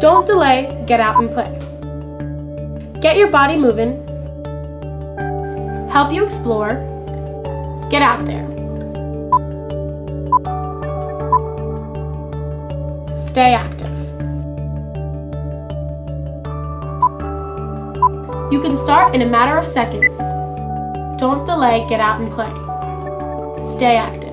Don't delay, get out and play. Get your body moving. Help you explore. Get out there. Stay active. You can start in a matter of seconds. Don't delay, get out and play. Stay active.